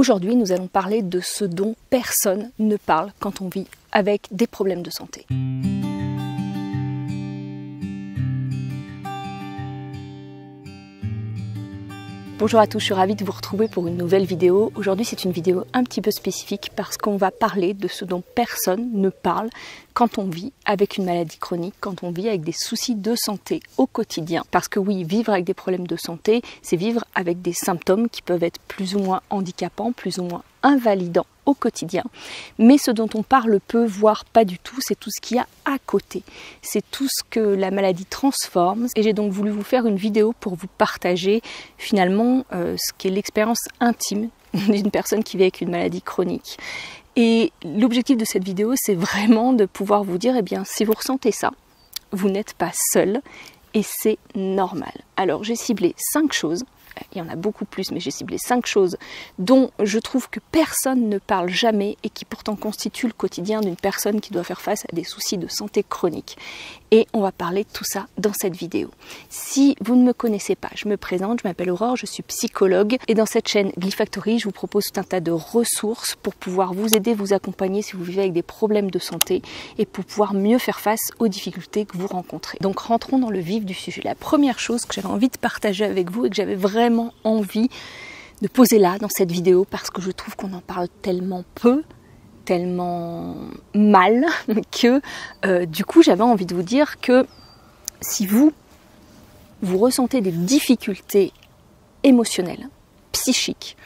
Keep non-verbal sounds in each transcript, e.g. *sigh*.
Aujourd'hui, nous allons parler de ce dont personne ne parle quand on vit avec des problèmes de santé. Bonjour à tous, je suis ravie de vous retrouver pour une nouvelle vidéo. Aujourd'hui c'est une vidéo un petit peu spécifique parce qu'on va parler de ce dont personne ne parle quand on vit avec une maladie chronique, quand on vit avec des soucis de santé au quotidien. Parce que oui, vivre avec des problèmes de santé, c'est vivre avec des symptômes qui peuvent être plus ou moins handicapants, plus ou moins invalidants au quotidien. Mais ce dont on parle peu, voire pas du tout, c'est tout ce qu'il y a à côté. C'est tout ce que la maladie transforme. Et j'ai donc voulu vous faire une vidéo pour vous partager finalement euh, ce qu'est l'expérience intime *laughs* d'une personne qui vit avec une maladie chronique. Et l'objectif de cette vidéo, c'est vraiment de pouvoir vous dire, eh bien, si vous ressentez ça, vous n'êtes pas seul et c'est normal. Alors j'ai ciblé cinq choses il y en a beaucoup plus, mais j'ai ciblé cinq choses dont je trouve que personne ne parle jamais et qui pourtant constituent le quotidien d'une personne qui doit faire face à des soucis de santé chronique. Et on va parler de tout ça dans cette vidéo. Si vous ne me connaissez pas, je me présente, je m'appelle Aurore, je suis psychologue et dans cette chaîne Glyfactory, je vous propose tout un tas de ressources pour pouvoir vous aider, vous accompagner si vous vivez avec des problèmes de santé et pour pouvoir mieux faire face aux difficultés que vous rencontrez. Donc rentrons dans le vif du sujet. La première chose que j'avais envie de partager avec vous et que j'avais vraiment envie de poser là dans cette vidéo parce que je trouve qu'on en parle tellement peu, tellement mal *laughs* que euh, du coup j'avais envie de vous dire que si vous vous ressentez des difficultés émotionnelles, psychiques,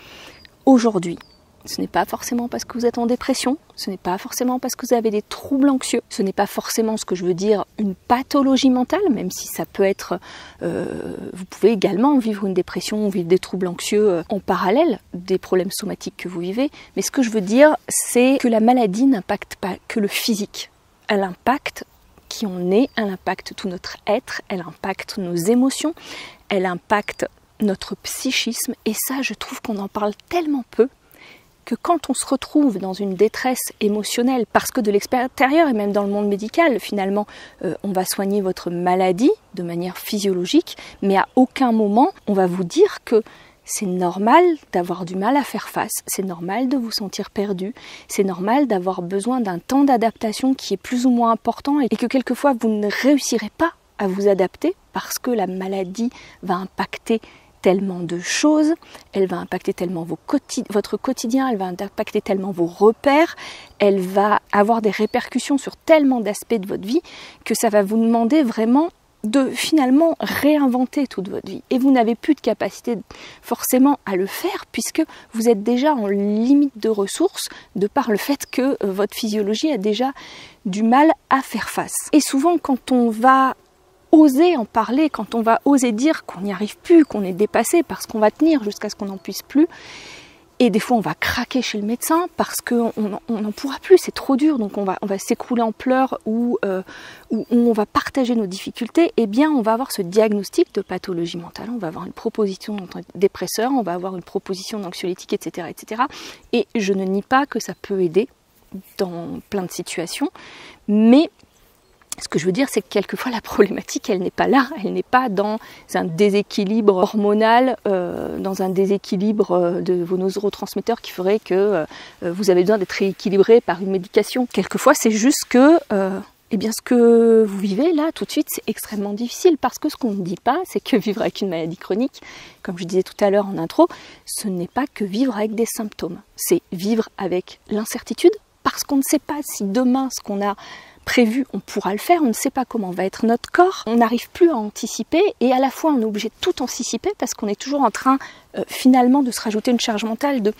aujourd'hui, ce n'est pas forcément parce que vous êtes en dépression, ce n'est pas forcément parce que vous avez des troubles anxieux, ce n'est pas forcément ce que je veux dire une pathologie mentale, même si ça peut être... Euh, vous pouvez également vivre une dépression ou vivre des troubles anxieux euh, en parallèle des problèmes somatiques que vous vivez, mais ce que je veux dire, c'est que la maladie n'impacte pas que le physique, elle impacte qui on est, elle impacte tout notre être, elle impacte nos émotions, elle impacte notre psychisme, et ça je trouve qu'on en parle tellement peu que quand on se retrouve dans une détresse émotionnelle, parce que de l'extérieur et même dans le monde médical, finalement, euh, on va soigner votre maladie de manière physiologique, mais à aucun moment on va vous dire que c'est normal d'avoir du mal à faire face, c'est normal de vous sentir perdu, c'est normal d'avoir besoin d'un temps d'adaptation qui est plus ou moins important et que quelquefois vous ne réussirez pas à vous adapter parce que la maladie va impacter tellement de choses, elle va impacter tellement votre quotidien, elle va impacter tellement vos repères, elle va avoir des répercussions sur tellement d'aspects de votre vie que ça va vous demander vraiment de finalement réinventer toute votre vie. Et vous n'avez plus de capacité forcément à le faire puisque vous êtes déjà en limite de ressources de par le fait que euh, votre physiologie a déjà du mal à faire face. Et souvent quand on va oser en parler, quand on va oser dire qu'on n'y arrive plus, qu'on est dépassé, parce qu'on va tenir jusqu'à ce qu'on n'en puisse plus. Et des fois, on va craquer chez le médecin parce qu'on n'en pourra plus, c'est trop dur, donc on va, s'écrouler en pleurs ou, euh, ou on va partager nos difficultés. Eh bien, on va avoir ce diagnostic de pathologie mentale, on va avoir une proposition dépresseur, on va avoir une proposition d'anxiolytique, etc., etc. Et je ne nie pas que ça peut aider dans plein de situations, mais ce que je veux dire, c'est que quelquefois la problématique, elle n'est pas là, elle n'est pas dans un déséquilibre hormonal, euh, dans un déséquilibre euh, de vos neurotransmetteurs qui ferait que euh, vous avez besoin d'être rééquilibré par une médication. Quelquefois, c'est juste que, eh bien, ce que vous vivez là, tout de suite, c'est extrêmement difficile. Parce que ce qu'on ne dit pas, c'est que vivre avec une maladie chronique, comme je disais tout à l'heure en intro, ce n'est pas que vivre avec des symptômes, c'est vivre avec l'incertitude parce qu'on ne sait pas si demain ce qu'on a prévu, on pourra le faire, on ne sait pas comment va être notre corps, on n'arrive plus à anticiper et à la fois on est obligé de tout anticiper parce qu'on est toujours en train euh, finalement de se rajouter une charge mentale de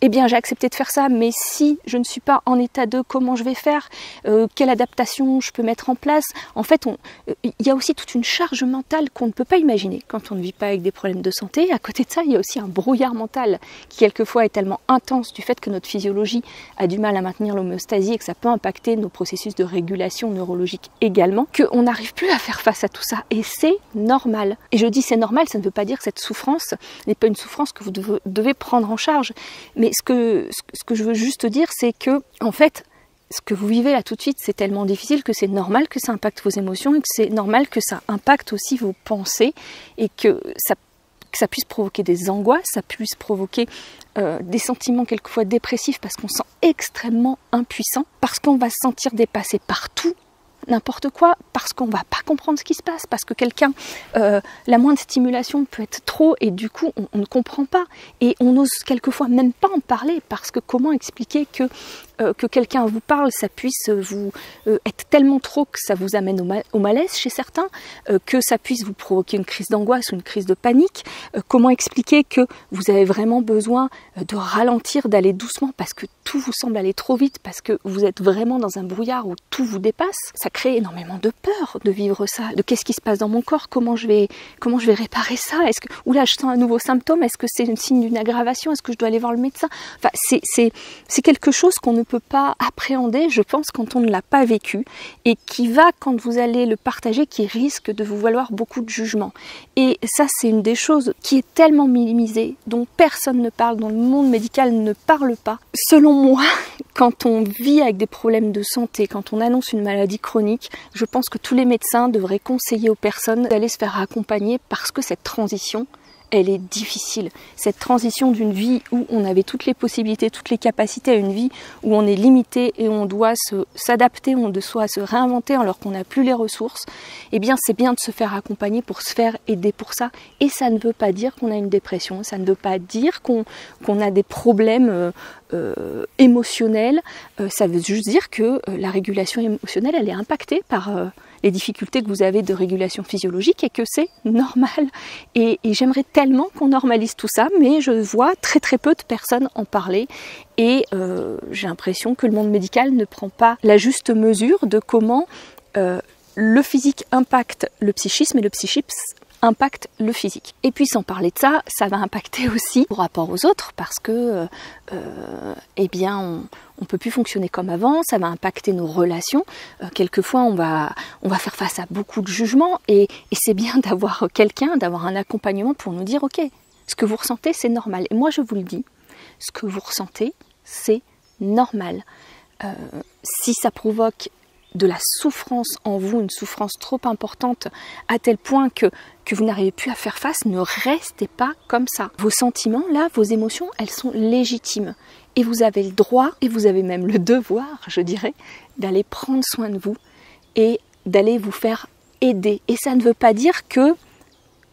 eh bien j'ai accepté de faire ça, mais si je ne suis pas en état de comment je vais faire, euh, quelle adaptation je peux mettre en place, en fait, euh, il y a aussi toute une charge mentale qu'on ne peut pas imaginer quand on ne vit pas avec des problèmes de santé. À côté de ça, il y a aussi un brouillard mental qui quelquefois est tellement intense du fait que notre physiologie a du mal à maintenir l'homéostasie et que ça peut impacter nos processus de régulation neurologique également, qu'on n'arrive plus à faire face à tout ça. Et c'est normal. Et je dis c'est normal, ça ne veut pas dire que cette souffrance n'est pas une souffrance que vous devez prendre en charge. Mais ce que, ce que je veux juste dire, c'est que, en fait, ce que vous vivez là tout de suite, c'est tellement difficile que c'est normal que ça impacte vos émotions et que c'est normal que ça impacte aussi vos pensées et que ça puisse provoquer des angoisses, ça puisse provoquer euh, des sentiments quelquefois dépressifs parce qu'on se sent extrêmement impuissant, parce qu'on va se sentir dépassé par tout n'importe quoi parce qu'on va pas comprendre ce qui se passe, parce que quelqu'un, euh, la moindre stimulation peut être trop et du coup on, ne comprend pas et on n'ose quelquefois même pas en parler parce que comment expliquer que euh, que quelqu'un vous parle, ça puisse vous euh, être tellement trop que ça vous amène au, malaise chez certains, que ça puisse vous provoquer une crise d'angoisse ou une crise de panique. comment expliquer que vous avez vraiment besoin de ralentir, d'aller doucement parce que tout vous semble aller trop vite, parce que vous êtes vraiment dans un brouillard où tout vous dépasse? Crée énormément de peur de vivre ça, de qu'est-ce qui se passe dans mon corps, comment je vais, comment je vais réparer ça, est-ce que, ou là je sens un nouveau symptôme, est-ce que c'est un signe d'une aggravation, est-ce que je dois aller voir le médecin? Enfin, c'est, c'est, c'est quelque chose qu'on ne peut pas appréhender, je pense, quand on ne l'a pas vécu, et qui va, quand vous allez le partager, qui risque de vous valoir beaucoup de jugement. Et ça, c'est une des choses qui est tellement minimisée, dont personne ne parle, dont le monde médical ne parle pas. Selon moi, *laughs* quand on vit avec des problèmes de santé, quand on annonce une maladie chronique, je pense que tous les médecins devraient conseiller aux personnes d'aller se faire accompagner parce que cette transition, elle est difficile. Cette transition d'une vie où on avait toutes les possibilités, toutes les capacités à une vie où on est limité et on doit s'adapter, on doit se réinventer alors qu'on n'a plus les ressources, eh bien c'est bien de se faire accompagner pour se faire aider pour ça. Et ça ne veut pas dire qu'on a une dépression, ça ne veut pas dire qu'on a des problèmes euh, euh, émotionnels, euh, ça veut juste dire que la régulation émotionnelle, elle est impactée par les difficultés que vous avez de régulation physiologique et que c'est normal. Et, j'aimerais tellement qu'on normalise tout ça, mais je vois très très peu de personnes en parler et euh, j'ai l'impression que le monde médical ne prend pas la juste mesure de comment euh, le physique impacte le psychisme et le psychisme impacte le physique. Et puis sans parler de ça, ça va impacter *laughs* aussi au rapport aux autres parce que, euh, euh eh bien, on, on peut plus fonctionner comme avant, ça va impacter nos relations. Euh, quelquefois, on va, on va faire face à beaucoup de jugements et, c'est bien *laughs* d'avoir quelqu'un, d'avoir un accompagnement pour nous dire, ok, ce que vous ressentez, c'est normal. Et moi, je vous le dis, ce que vous ressentez, c'est normal. Si ça provoque de la souffrance en vous, une souffrance trop importante à tel point que, que vous n'arrivez plus à faire face, ne restez pas comme ça. Vos sentiments, là, vos émotions, elles sont légitimes. Et vous avez le droit, et vous avez même le devoir, je dirais, d'aller prendre soin de vous et d'aller vous faire aider. Et ça ne veut pas dire que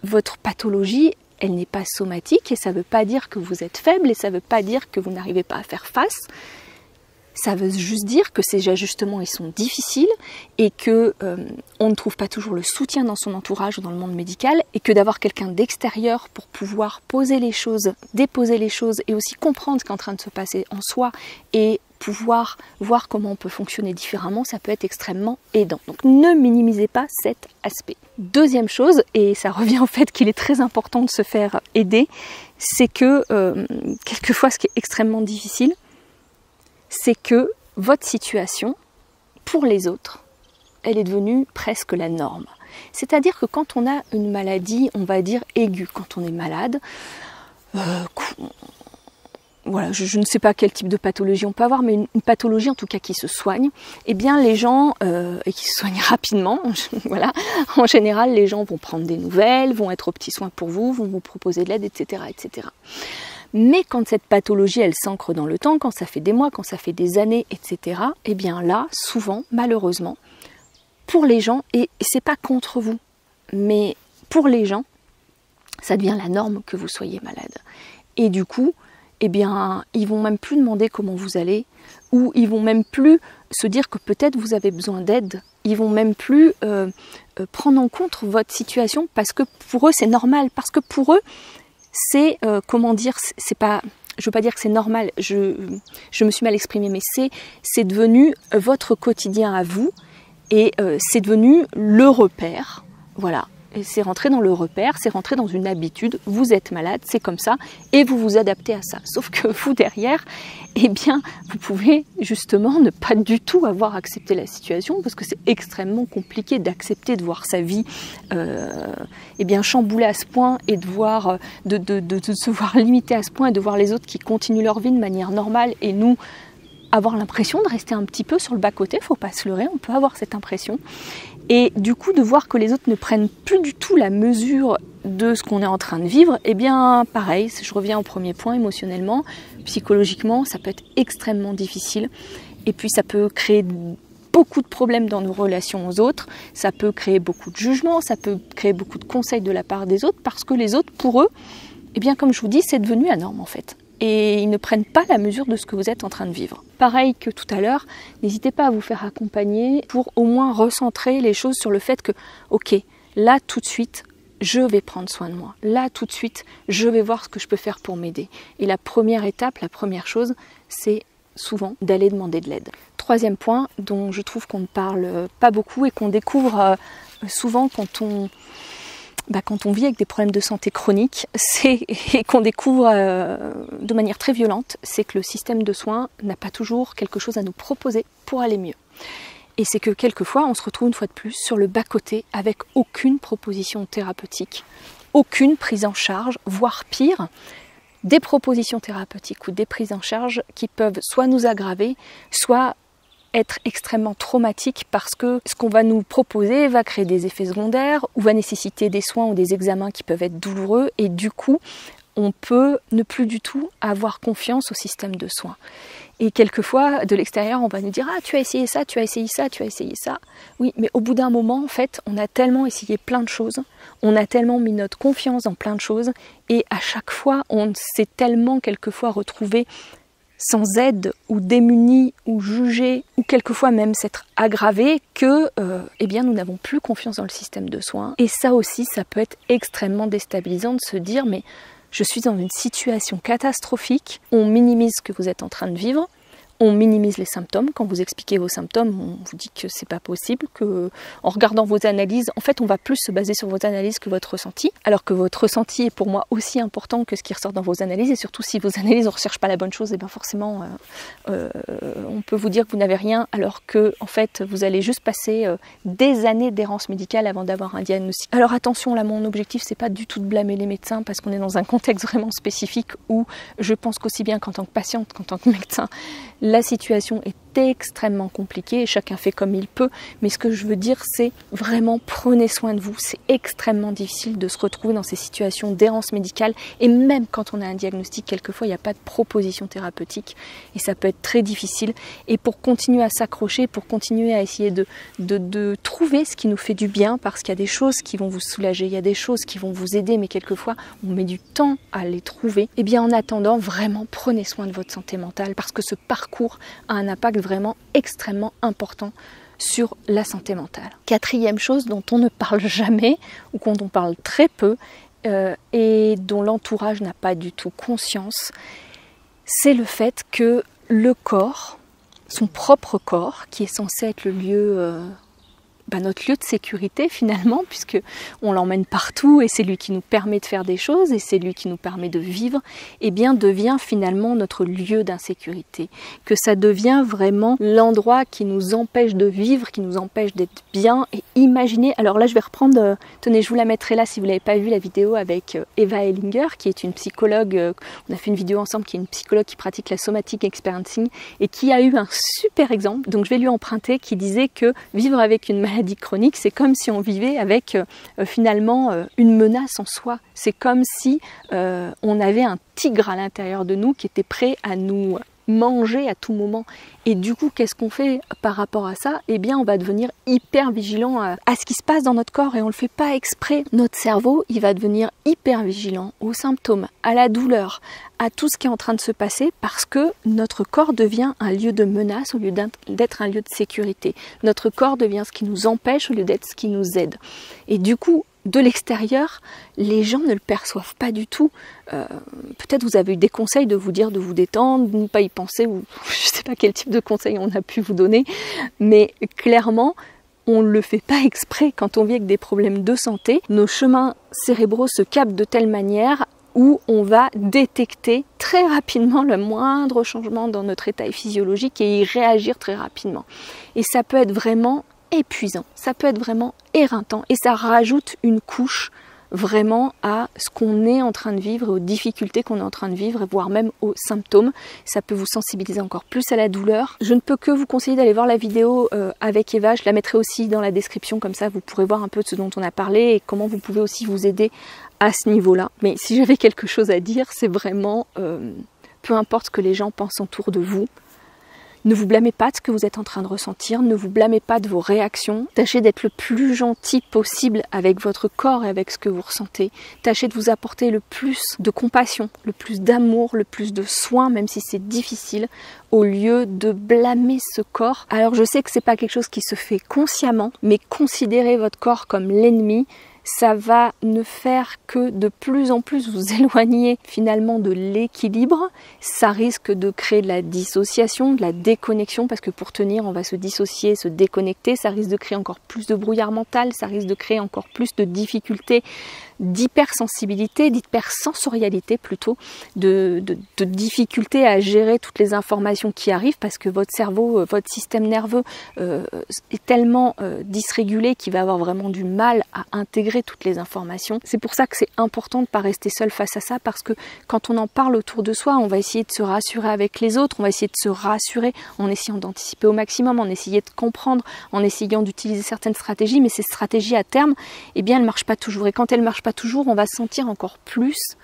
votre pathologie, elle n'est pas somatique, et ça ne veut pas dire que vous êtes faible, et ça ne veut pas dire que vous n'arrivez pas à faire face ça veut juste dire que ces ajustements ils sont difficiles et que euh, on ne trouve pas toujours le soutien dans son entourage ou dans le monde médical et que d'avoir quelqu'un d'extérieur pour pouvoir poser les choses, déposer les choses et aussi comprendre ce qui est en train de se passer en soi et pouvoir voir comment on peut fonctionner différemment, ça peut être extrêmement aidant. Donc ne minimisez pas cet aspect. Deuxième chose, et ça revient au fait qu'il est très important de se faire aider, c'est que euh, quelquefois ce qui est extrêmement difficile, c'est que votre situation, pour les autres, elle est devenue presque la norme. C'est-à-dire que quand on a une maladie, on va dire aiguë, quand on est malade, euh, voilà, je, ne sais pas quel type de pathologie on peut avoir, mais une, pathologie en tout cas qui se soigne, eh bien les gens, euh, et qui se soignent *laughs* rapidement, *laughs* voilà, en général les gens vont prendre des nouvelles, vont être aux petits soins pour vous, vont vous proposer de l'aide, etc., etc. Mais quand cette pathologie, elle s'ancre dans le temps, quand ça fait des mois, quand ça fait des années, etc., eh bien là, souvent, malheureusement, pour les gens, et c'est pas contre vous, mais pour les gens, ça devient la norme que vous soyez malade. Et du coup, eh bien, ils vont même plus demander comment vous allez, ou ils vont même plus se dire que peut-être vous avez besoin d'aide. Ils vont même plus euh, euh, prendre en compte votre situation parce que pour eux c'est normal, parce que pour eux c'est euh, comment dire, c'est pas, je veux pas dire que c'est normal, je, je me suis mal exprimée, mais c'est c'est devenu votre quotidien à vous et euh, c'est devenu le repère, voilà c'est rentré dans le repère, c'est rentré dans une habitude, vous êtes malade, c'est comme ça, et vous vous adaptez à ça. Sauf que vous derrière, eh bien, vous pouvez justement ne pas du tout avoir accepté la situation, parce que c'est extrêmement compliqué d'accepter de voir sa vie euh, eh bien, chamboulée à ce point, et de, voir, euh, de, de, de, se voir limité à ce point, et de voir les autres qui continuent leur vie de manière normale, et nous avoir l'impression de rester un petit peu sur le bas-côté, faut pas se leurrer, on peut avoir cette impression. Et du coup, de voir que les autres ne prennent plus du tout la mesure de ce qu'on est en train de vivre, eh bien pareil, je reviens au premier point, émotionnellement, psychologiquement, ça peut être extrêmement difficile. Et puis ça peut créer beaucoup de problèmes dans nos relations aux autres, ça peut créer beaucoup de jugements, ça peut créer beaucoup de conseils de la part des autres, parce que les autres, pour eux, eh bien comme je vous dis, c'est devenu la norme en fait. Et ils ne prennent pas la mesure de ce que vous êtes en train de vivre. Pareil que tout à l'heure, n'hésitez pas à vous faire accompagner pour au moins recentrer les choses sur le fait que, ok, là tout de suite, je vais prendre soin de moi. Là, tout de suite, je vais voir ce que je peux faire pour m'aider. Et la première étape, la première chose, c'est souvent d'aller demander de l'aide. Troisième point dont je trouve qu'on ne parle pas beaucoup et qu'on découvre euh, souvent quand on, bah, quand on vit avec des problèmes de santé chroniques *laughs* et qu'on découvre euh, de manière très violente, c'est que le système de soins n'a pas toujours quelque chose à nous proposer pour aller mieux. Et c'est que quelquefois, on se retrouve une fois de plus sur le bas-côté avec aucune proposition thérapeutique, aucune prise en charge, voire pire, des propositions thérapeutiques ou des prises en charge qui peuvent soit nous aggraver, soit être extrêmement traumatiques parce que ce qu'on va nous proposer va créer des effets secondaires ou va nécessiter des soins ou des examens qui peuvent être douloureux et du coup on peut ne plus du tout avoir confiance au système de soins. Et quelquefois, de l'extérieur, on va nous dire Ah, tu as essayé ça, tu as essayé ça, tu as essayé ça. Oui, mais au bout d'un moment, en fait, on a tellement essayé plein de choses, on a tellement mis notre confiance dans plein de choses, et à chaque fois, on s'est tellement quelquefois retrouvé sans aide ou démuni ou jugé ou quelquefois même s'être aggravé que euh, eh bien nous n'avons plus confiance dans le système de soins. Et ça aussi ça peut être extrêmement déstabilisant de se dire mais je suis dans une situation catastrophique, on minimise ce que vous êtes en train de vivre, on minimise les symptômes. Quand vous expliquez vos symptômes, on vous dit que c'est pas possible, que en regardant vos analyses, en fait, on va plus se baser sur vos analyses que votre ressenti. Alors que votre ressenti est pour moi aussi important que ce qui ressort dans vos analyses. Et surtout, si vos *laughs* analyses ne recherchent pas la bonne chose, et eh bien forcément, euh, euh, on peut vous dire que vous n'avez rien, alors que en fait, vous allez juste passer euh, des années d'errance médicale avant d'avoir un diagnostic. Alors attention, là, mon objectif, c'est pas du tout de blâmer les médecins parce qu'on est dans un contexte *laughs* vraiment spécifique où je pense qu'aussi bien qu'en tant que patiente qu'en tant que médecin, la situation est extrêmement compliquée et chacun fait comme il peut. Mais ce que je veux dire, c'est vraiment prenez soin de vous. C'est extrêmement difficile de se retrouver dans ces situations d'errance médicale. Et même quand on a un diagnostic, quelquefois, il n'y a pas de proposition thérapeutique. Et ça peut être très difficile. Et pour continuer à s'accrocher, pour continuer à essayer de, de, trouver ce qui nous fait du bien, parce qu'il y a des choses qui vont vous soulager, il y a des choses qui vont vous aider, mais quelquefois, on met du temps à les trouver. Et eh bien, en attendant, vraiment, prenez soin de votre santé mentale, parce que ce parcours a un impact vraiment extrêmement important sur la santé mentale. Quatrième chose dont on ne parle *laughs* jamais ou dont on parle très peu euh, et dont l'entourage n'a pas du tout conscience, c'est le fait que le corps, son propre corps, qui est censé être le lieu euh, bah, notre lieu de sécurité finalement, *laughs* puisque on l'emmène partout et c'est lui qui nous permet de faire des choses et c'est lui qui nous permet de vivre, et eh bien devient finalement notre lieu d'insécurité. Que ça devient vraiment l'endroit qui nous empêche de vivre, qui nous empêche d'être bien et imaginer. Alors là, je vais reprendre, euh, tenez, je vous la mettrai là si vous l'avez pas vu la vidéo avec euh, Eva Ellinger, qui est une psychologue. Euh, on a fait une vidéo ensemble, qui est une psychologue qui pratique la somatic experiencing et qui a eu un super exemple. Donc je vais lui emprunter, qui disait que vivre avec une maladie chronique, c'est comme si on vivait avec euh, euh, finalement euh, une menace en soi. C'est comme si on avait un tigre à l'intérieur de nous qui était prêt à nous manger à tout moment. Et du coup, qu'est-ce qu'on fait par rapport à ça? Eh bien, on va devenir hyper vigilant à, ce qui se passe dans notre corps et on ne le fait pas exprès. Notre cerveau, il va devenir hyper vigilant aux symptômes, à la douleur, à tout ce qui est en train de se passer parce que notre corps devient un lieu de menace au lieu d'être un lieu de sécurité. Notre corps devient ce qui nous empêche au lieu d'être ce qui nous aide. Et du coup, de l'extérieur, les gens ne le perçoivent pas du tout. Euh, peut-être vous avez eu des conseils de vous dire de vous détendre, de ne pas y penser, ou *laughs* je ne sais pas quel type de conseils on a pu vous donner, mais clairement, on ne le fait pas exprès quand on vit avec des problèmes de santé. Nos chemins cérébraux se captent de telle manière où on va détecter très rapidement le moindre changement dans notre état physiologique et y réagir très rapidement. Et ça peut être vraiment épuisant, ça peut être vraiment éreintant et ça rajoute une couche vraiment à ce qu'on est en train de vivre, aux difficultés qu'on est en train de vivre, voire même aux symptômes. Ça peut vous sensibiliser encore plus à la douleur. Je ne peux que vous conseiller d'aller voir la vidéo euh, avec Eva. Je la mettrai aussi dans la description, comme ça vous pourrez voir un peu de ce dont on a parlé et comment vous pouvez aussi vous aider à ce niveau-là. Mais si j'avais quelque chose à dire, c'est vraiment euh, peu importe ce que les gens pensent autour de vous, ne vous blâmez pas de ce que vous êtes en train de ressentir, ne vous blâmez pas de vos réactions. Tâchez d'être le plus gentil possible avec votre corps et avec ce que vous ressentez. Tâchez de vous apporter le plus de compassion, le plus d'amour, le plus de soin, même si c'est difficile, au lieu de blâmer ce corps. Alors je sais que c'est pas quelque chose qui se fait consciemment, mais considérez votre corps comme l'ennemi ça va ne faire que de plus en plus vous *laughs* éloigner finalement de l'équilibre. Ça risque de créer de la dissociation, de la déconnexion, parce que pour tenir, on va se dissocier, se déconnecter. Ça risque de créer encore plus de brouillard mental, ça risque de créer encore plus de difficultés d'hypersensibilité, d'hypersensorialité plutôt, de, de, difficulté à gérer toutes les informations qui arrivent parce que votre cerveau, euh, votre système nerveux euh, est tellement euh, dysrégulé qu'il va avoir vraiment du mal à intégrer toutes les informations. C'est pour ça que c'est important de ne pas rester seul face à ça parce que quand on en parle autour de soi, on va essayer de se rassurer avec les autres, on va essayer de se rassurer en essayant d'anticiper au maximum, en essayant de comprendre, en essayant d'utiliser certaines stratégies, mais ces stratégies à terme, eh bien, elles ne marchent pas toujours. Et quand elles marchent pas toujours, on va se sentir encore plus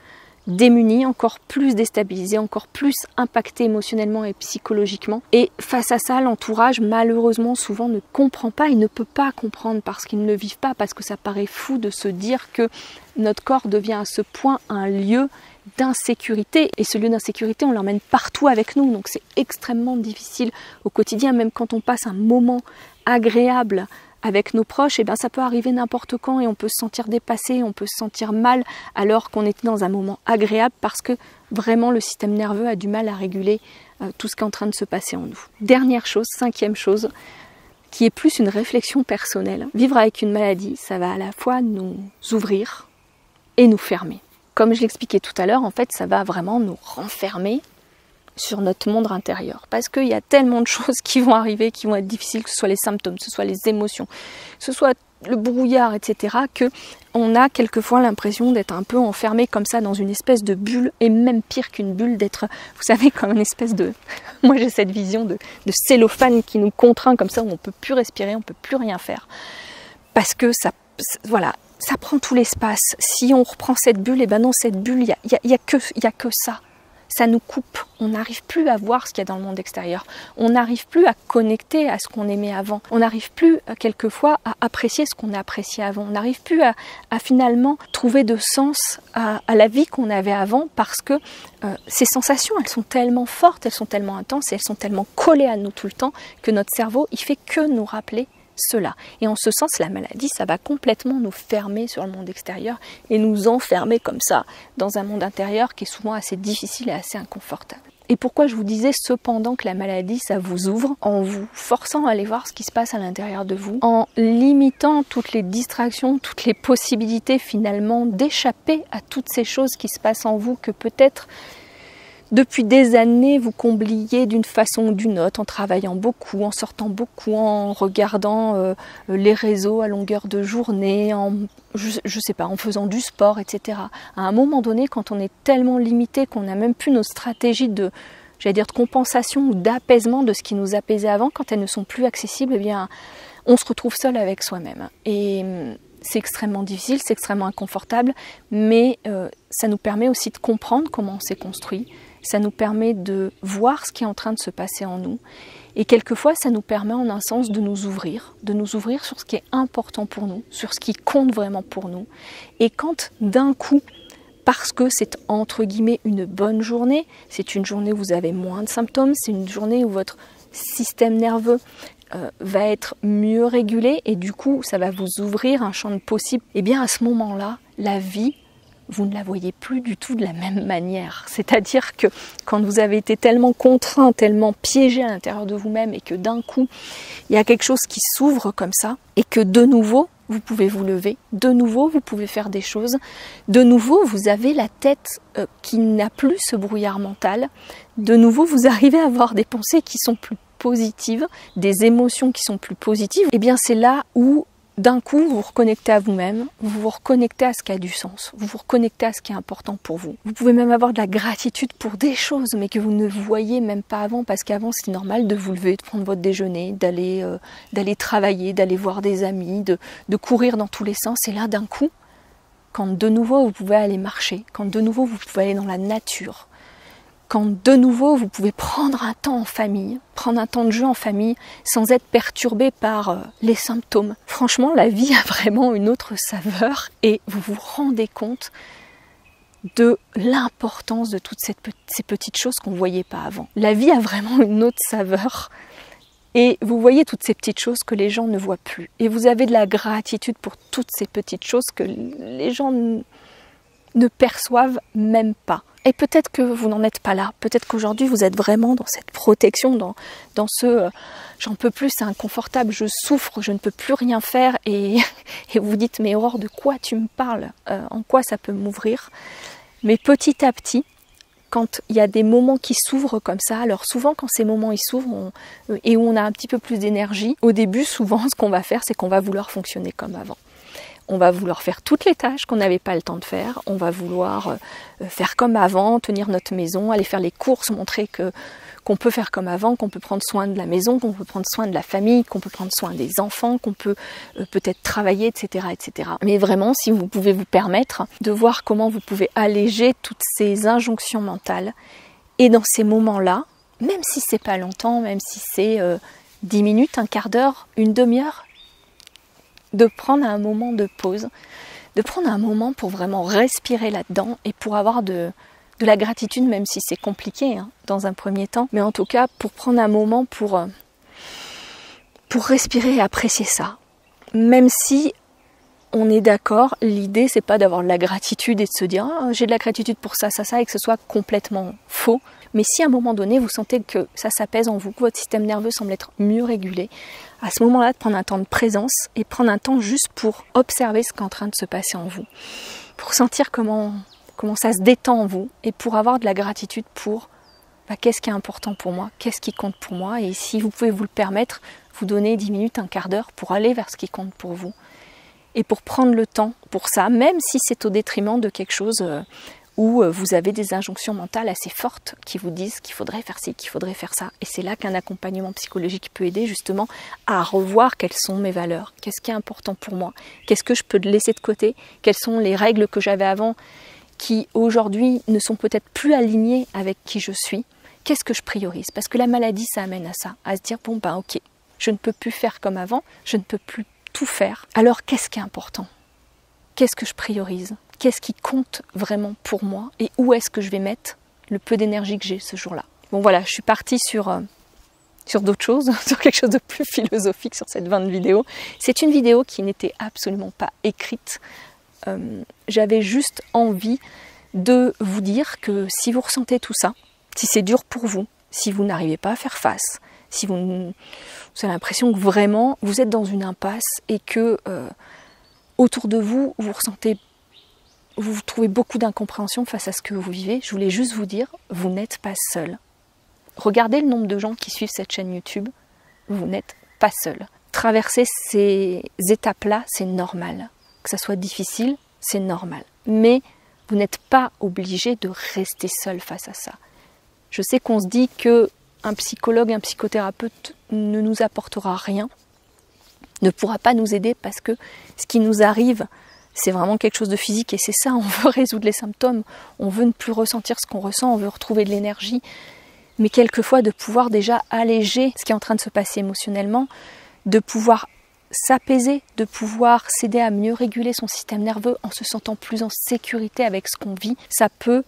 démuni, encore plus déstabilisé, encore plus impacté émotionnellement et psychologiquement. Et face à ça, l'entourage, malheureusement, souvent ne comprend pas et ne peut pas comprendre parce qu'ils ne le vivent pas, parce que ça paraît fou de se dire que notre corps devient à ce point un lieu d'insécurité et ce lieu d'insécurité on l'emmène partout avec nous donc c'est extrêmement difficile au quotidien même quand on passe un moment agréable avec nos proches, et eh bien ça peut arriver n'importe quand et on peut se sentir dépassé, on peut se sentir mal alors qu'on était dans un moment agréable parce que vraiment le système nerveux a du mal à réguler euh, tout ce qui est en train de se passer en nous. Dernière chose, cinquième chose, qui est plus une réflexion personnelle. Vivre avec une maladie, ça va à la fois nous ouvrir et nous fermer. Comme je l'expliquais tout à l'heure, en fait, ça va vraiment nous renfermer sur notre monde intérieur. Parce qu'il y a tellement de choses *laughs* qui vont arriver, qui vont être difficiles, que ce soit les symptômes, que ce soit les émotions, que ce soit le brouillard, etc., que on a quelquefois l'impression d'être un peu enfermé comme ça dans une espèce de bulle, et même pire qu'une bulle, d'être, *laughs* vous savez, comme une espèce de... *laughs* Moi j'ai cette vision de, de cellophane qui nous contraint comme ça, où on peut plus respirer, on peut plus rien faire. Parce que ça, voilà, ça prend tout l'espace. Si on reprend cette bulle, et ben non, cette bulle, il n'y a, y a, y a, y a que ça ça nous coupe. On n'arrive plus à voir ce qu'il y a dans le monde extérieur. On n'arrive plus à connecter à ce qu'on aimait avant. On n'arrive plus euh, quelquefois à apprécier ce qu'on appréciait avant. On n'arrive plus à, finalement trouver de sens à, la vie qu'on avait avant parce que euh, ces sensations, elles sont tellement fortes, elles sont tellement intenses et elles sont tellement collées à nous tout le temps que notre cerveau, il fait que nous rappeler cela. Et en ce sens, la maladie, ça va complètement nous fermer sur le monde extérieur et nous enfermer comme ça dans un monde intérieur qui est souvent assez difficile et assez inconfortable. Et pourquoi je vous disais cependant que la maladie, ça vous ouvre en vous forçant à aller voir ce qui se passe à l'intérieur de vous, en limitant toutes les distractions, toutes les possibilités finalement d'échapper à toutes ces choses qui se passent en vous que peut-être depuis des années, vous combliez d'une façon ou d'une autre, en travaillant beaucoup, en sortant beaucoup, en regardant euh, les réseaux à longueur de journée, en, je, sais pas, en faisant du sport, etc. À un moment donné, quand on est tellement limité qu'on n'a même plus nos stratégies de, dire, de compensation ou d'apaisement de ce qui nous apaisait avant, quand elles ne sont plus accessibles, eh bien, on se retrouve seul avec soi-même. Et c'est extrêmement difficile, c'est extrêmement inconfortable, mais euh, ça nous permet aussi de comprendre comment on s'est construit, ça nous permet de voir ce qui est en train de se passer en nous. Et quelquefois, ça nous permet en un sens de nous ouvrir, de nous ouvrir sur ce qui est important pour nous, sur ce qui compte vraiment pour nous. Et quand d'un coup, parce que c'est entre guillemets une bonne journée, c'est une journée où vous avez moins de symptômes, c'est une journée où votre système nerveux euh, va être mieux régulé et du coup ça va vous ouvrir un champ de possible, et eh bien à ce moment-là, la vie vous ne la voyez plus du tout de la même manière. C'est-à-dire que quand vous avez été tellement contraint, tellement piégé à l'intérieur de vous-même et que d'un coup, il y a quelque chose qui s'ouvre comme ça et que de nouveau, vous pouvez vous lever, de nouveau, vous pouvez faire des choses, de nouveau, vous avez la tête euh, qui n'a plus ce brouillard mental, de nouveau, vous arrivez à avoir des pensées qui sont plus positives, des émotions qui sont plus positives, et eh bien c'est là où d'un coup, vous vous reconnectez à vous-même, vous vous reconnectez à ce qui a du sens, vous vous reconnectez à ce qui est important pour vous. Vous pouvez même avoir de la gratitude pour des choses, mais que vous ne voyez même pas avant, parce qu'avant, c'est normal de vous lever, de prendre votre déjeuner, d'aller euh, d'aller travailler, d'aller voir des amis, de, de courir dans tous les sens. Et là, d'un coup, quand de nouveau vous pouvez aller marcher, quand de nouveau vous pouvez aller dans la nature, quand de nouveau vous pouvez prendre un temps en famille, prendre un temps de jeu en famille sans être perturbé par euh, les symptômes. Franchement, la vie *laughs* a vraiment une autre saveur et vous vous rendez compte de l'importance de toutes ces petites choses qu'on ne voyait pas avant. La vie a vraiment une autre saveur et vous voyez toutes ces petites choses que les gens ne voient plus. Et vous avez de la gratitude pour toutes ces petites choses que les gens ne perçoivent même pas. Et peut-être que vous n'en êtes pas là. Peut-être qu'aujourd'hui vous êtes vraiment dans cette protection, dans, dans ce euh, j'en peux plus, c'est inconfortable, je souffre, je ne peux plus rien faire. Et, *laughs* et vous dites mais Aurore, de quoi tu me parles euh, En quoi ça peut m'ouvrir? Mais petit à petit, quand il y a des moments qui s'ouvrent comme ça, alors souvent quand ces moments ils s'ouvrent euh, et où on a un petit peu plus d'énergie, au début souvent *laughs* ce qu'on va faire c'est qu'on va vouloir fonctionner comme avant. On va vouloir faire toutes les tâches qu'on n'avait pas le temps de faire, on va vouloir euh, faire comme avant, tenir notre maison, aller faire les courses, montrer qu'on peut faire comme avant, qu'on peut prendre soin de la maison, qu'on peut prendre soin de la famille, qu'on peut prendre soin des enfants, qu'on peut euh, peut-être travailler, etc., etc. Mais vraiment, si vous pouvez vous permettre de voir comment vous pouvez alléger toutes ces injonctions mentales, et dans ces moments-là, même si c'est pas longtemps, même si c'est euh, dix 10 minutes, un quart d'heure, une demi-heure, de prendre un moment de pause, de prendre un moment pour vraiment respirer là-dedans et pour avoir de, de la gratitude, même si c'est compliqué hein, dans un premier temps, mais en tout cas pour prendre un moment pour, euh, pour respirer et apprécier ça. Même si on est d'accord, l'idée c'est pas d'avoir de la gratitude et de se dire ah, j'ai de la gratitude pour ça, ça, ça, et que ce soit complètement faux. Mais si à un moment donné vous sentez que ça s'apaise en vous, que votre système nerveux semble être mieux régulé, à ce moment-là de prendre un temps de présence et prendre un temps juste pour observer ce qui est en train de se passer en vous, pour sentir comment comment ça se détend en vous et pour avoir de la gratitude pour bah, qu'est-ce qui est important pour moi, qu'est-ce qui compte pour moi et si vous pouvez vous le permettre, vous donner 10 minutes, un quart d'heure pour aller vers ce qui compte pour vous et pour prendre le temps pour ça, même si c'est au détriment de quelque chose euh, où euh, vous avez des injonctions mentales assez fortes qui vous disent qu'il faudrait faire ci, qu'il faudrait faire ça. Et c'est là qu'un accompagnement psychologique peut aider justement à revoir quelles sont mes valeurs, qu'est-ce qui est important pour moi, qu'est-ce que je peux laisser de côté, quelles sont les règles que j'avais avant qui aujourd'hui ne sont peut-être plus alignés avec qui je suis, qu'est-ce que je priorise? Parce que la maladie, ça amène à ça, à se dire, bon ben ok, je ne peux plus faire comme avant, je ne peux plus tout faire. Alors qu'est-ce qui est important? Qu'est-ce que je priorise? Qu'est-ce qui compte vraiment pour moi? Et où est-ce que je vais mettre le peu d'énergie que j'ai ce jour-là? Bon voilà, je suis partie sur, euh, sur d'autres choses, *laughs* sur quelque chose de plus philosophique sur cette 20 vidéo. C'est une vidéo qui n'était absolument pas écrite. Euh, j'avais juste envie de vous dire que si vous ressentez tout ça, si c'est dur pour vous, si vous n'arrivez pas à faire face, si vous, avez l'impression que vraiment vous êtes dans une impasse et que euh, autour de vous, vous ressentez, vous trouvez beaucoup d'incompréhension face à ce que vous vivez, je voulais juste vous dire, vous n'êtes pas seul. Regardez le nombre de gens qui suivent cette chaîne YouTube, vous n'êtes pas seul. Traverser ces étapes-là, c'est normal que ça soit difficile, c'est normal. Mais vous n'êtes pas obligé de rester seul face à ça. Je sais qu'on se dit que un psychologue, un psychothérapeute ne nous apportera rien, ne pourra pas nous aider parce que ce qui nous arrive, c'est vraiment quelque chose de physique et c'est ça, on *laughs* veut résoudre les symptômes, on veut ne plus ressentir ce qu'on ressent, on veut retrouver de l'énergie, mais quelquefois de pouvoir déjà alléger ce qui est en train de se passer émotionnellement, de pouvoir s'apaiser, de pouvoir s'aider à mieux réguler son système nerveux en se sentant plus en sécurité avec ce qu'on vit, ça peut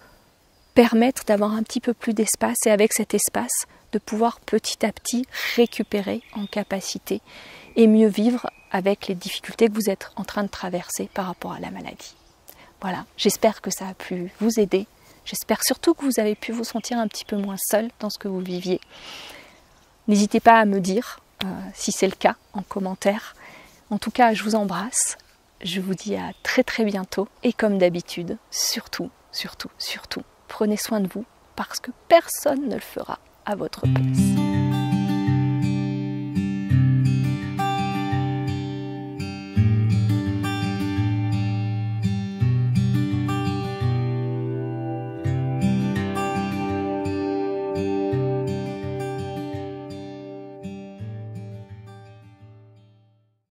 permettre d'avoir un petit peu plus d'espace et avec cet espace de pouvoir petit à petit récupérer en capacité et mieux vivre avec les difficultés que vous êtes en train de traverser par rapport à la maladie. Voilà, j'espère que ça a pu vous aider. J'espère surtout que vous avez pu vous sentir un petit peu moins seul dans ce que vous viviez. N'hésitez pas à me dire euh, si c'est le cas, en commentaire. En tout cas, je vous embrasse. Je vous dis à très très bientôt. Et comme d'habitude, surtout, surtout, surtout, prenez soin de vous parce que personne ne le fera à votre place.